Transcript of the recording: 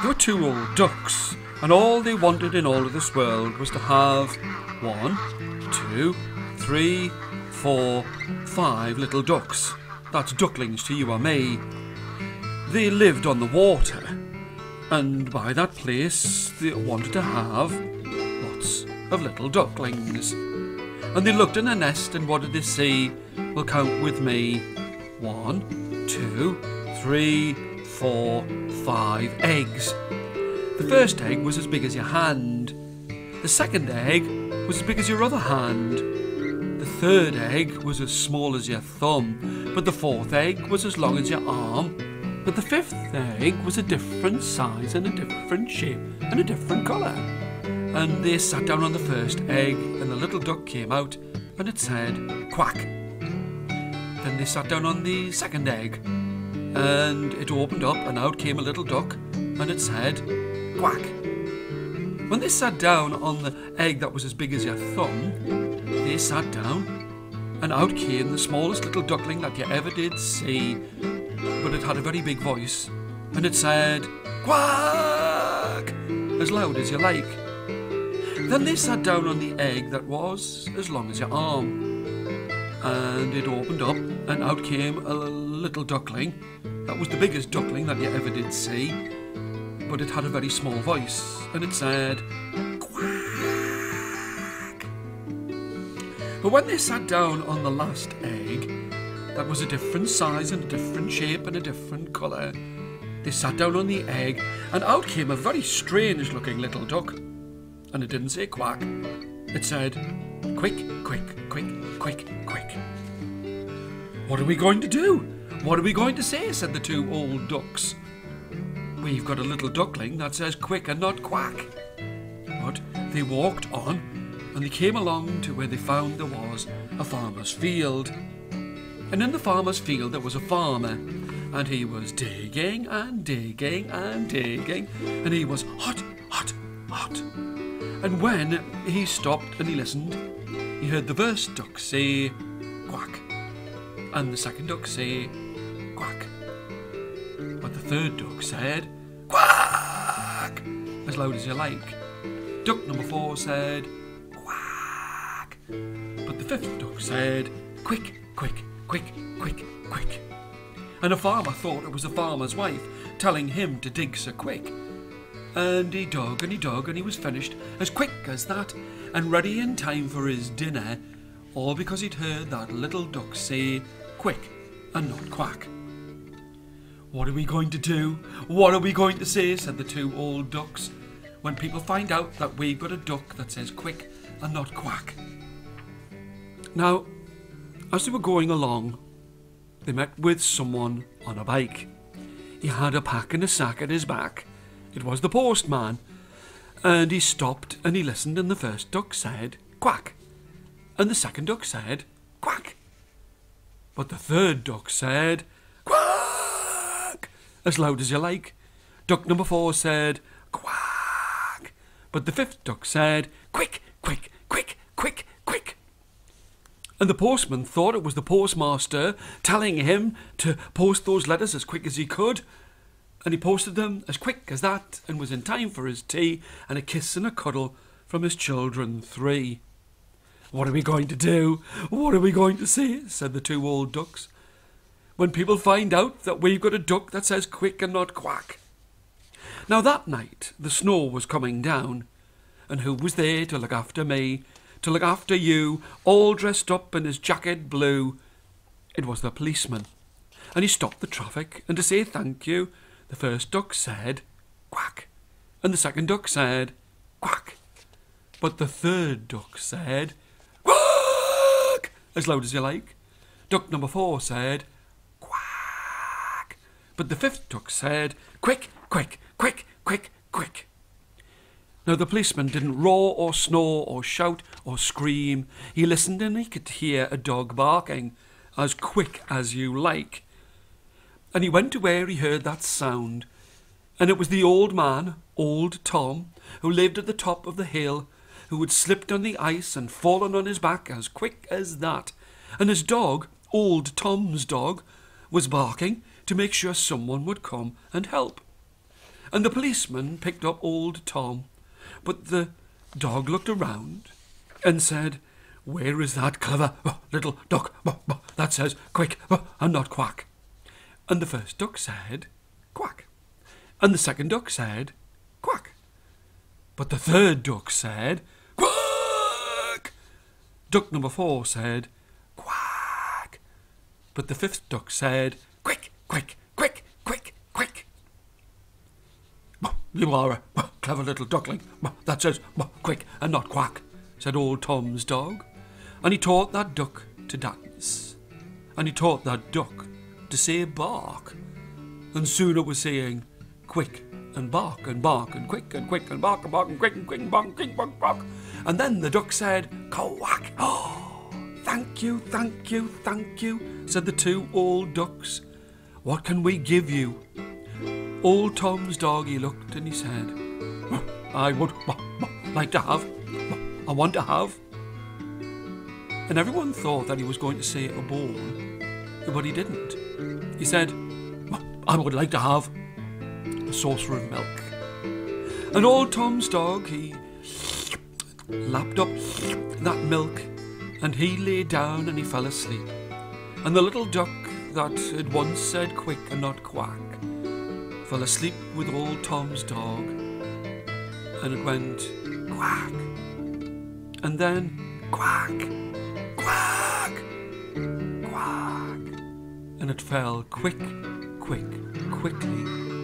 There were two old ducks, and all they wanted in all of this world was to have one, two, three, four, five little ducks. That's ducklings to you or me. They lived on the water, and by that place they wanted to have lots of little ducklings. And they looked in a nest, and what did they see? Well, count with me. One, two, three, four, five eggs. The first egg was as big as your hand. The second egg was as big as your other hand. The third egg was as small as your thumb, but the fourth egg was as long as your arm. But the fifth egg was a different size and a different shape and a different colour. And they sat down on the first egg, and the little duck came out, and it said, Quack. Then they sat down on the second egg, and it opened up, and out came a little duck, and it said, Quack. When they sat down on the egg that was as big as your thumb, they sat down, and out came the smallest little duckling that you ever did see, but it had a very big voice, and it said, Quack! as loud as you like. Then they sat down on the egg that was as long as your arm, and it opened up, and out came a little duckling that was the biggest duckling that you ever did see, but it had a very small voice, and it said, Quack! But when they sat down on the last egg, that was a different size and a different shape and a different colour, they sat down on the egg, and out came a very strange looking little duck. And it didn't say quack, it said, Quick, quick, quick, quick, quick. What are we going to do? What are we going to say? said the two old ducks. We've got a little duckling that says quick and not quack. But they walked on, and they came along to where they found there was a farmer's field. And in the farmer's field there was a farmer, and he was digging and digging and digging, and he was hot, hot, hot. And when he stopped and he listened, he heard the first duck say quack, and the second duck say quack. But the third duck said quack as loud as you like. Duck number four said quack. But the fifth duck said quick, quick, quick, quick, quick. And a farmer thought it was the farmer's wife telling him to dig so quick. And he dug and he dug and he was finished as quick as that and ready in time for his dinner, all because he'd heard that little duck say quick and not quack. What are we going to do? What are we going to say? said the two old ducks, when people find out that we've got a duck that says quick and not quack. Now, as they were going along, they met with someone on a bike. He had a pack and a sack at his back. It was the postman. And he stopped and he listened, and the first duck said, Quack. And the second duck said, Quack. But the third duck said, Quack, as loud as you like. Duck number four said, Quack. But the fifth duck said, Quick, quick, quick, quick, quick. And the postman thought it was the postmaster telling him to post those letters as quick as he could. And he posted them as quick as that and was in time for his tea and a kiss and a cuddle from his children three. What are we going to do? What are we going to say? said the two old ducks. When people find out that we've got a duck that says quick and not quack. Now that night the snow was coming down, and who was there to look after me, to look after you, all dressed up in his jacket blue? It was the policeman. And he stopped the traffic, and to say thank you, the first duck said, quack, and the second duck said, quack. But the third duck said, quack, as loud as you like. Duck number four said, quack. But the fifth duck said, quick, quick, quick, quick, quick. Now the policeman didn't roar or snore or shout or scream. He listened and he could hear a dog barking, as quick as you like. And he went to where he heard that sound, and it was the old man, old Tom, who lived at the top of the hill, who had slipped on the ice and fallen on his back as quick as that, and his dog, old Tom's dog was barking to make sure someone would come and help. And the policeman picked up old Tom, but the dog looked around and said, Where is that clever uh, little duck uh, uh, that says quick and not quack? And the first duck said, Quack. And the second duck said, Quack. But the third duck said, Quack. Duck number four said, Quack. But the fifth duck said, Quick, quick, quick, quick, quick. You are a clever little duckling that says quick and not quack, said old Tom's dog. And he taught that duck to dance. And he taught that duck to say bark. And soon it was saying quick and bark and bark and quick and quick and bark and bark and quick and quick and bark and quick bark bark. And then the duck said quack. Oh, thank you, thank you, thank you, said the two old ducks. What can we give you? Old Tom's dog, he looked and he said, I would like to have, I want to have. And everyone thought that he was going to say a ball, but he didn't. He said, I would like to have a saucer of milk. And old Tom's dog, he lapped up that milk and he lay down and he fell asleep. And the little duck that had once said quick and not quack fell asleep with old Tom's dog and it went quack and then quack, quack, it fell quick, quick, quickly